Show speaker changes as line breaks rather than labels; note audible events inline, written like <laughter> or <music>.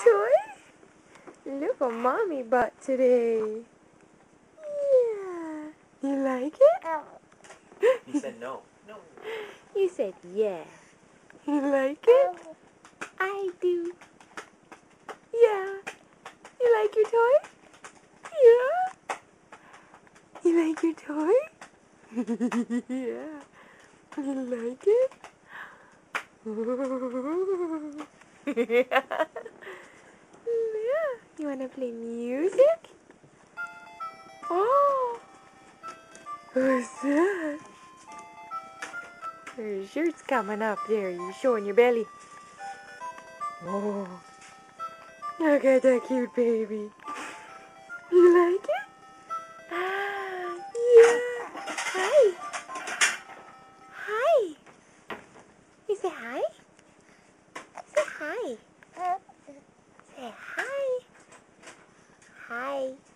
toy? Look what mommy bought today. Yeah. You like it?
He said no. No.
You said yeah. You like it? Oh, I do. Yeah. You like your toy? Yeah. You like your toy? <laughs> yeah. You like it? <laughs> yeah. Play music? Oh. Who's that? Your shirt's coming up there. You're showing your belly. Oh. Look at that cute baby. You like it? Ah, yeah. Hi. Hi. You say hi? Say hi. Say hi. Bye.